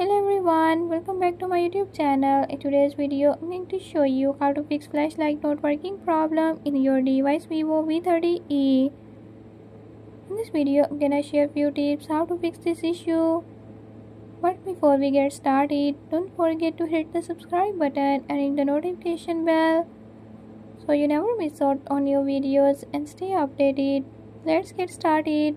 hello everyone welcome back to my youtube channel. In today's video i'm going to show you how to fix flashlight not working problem in your device vivo v30e in this video i'm gonna share few tips how to fix this issue. But before we get started don't forget to hit the subscribe button and ring the notification bell so you never miss out on new videos and stay updated. Let's get started.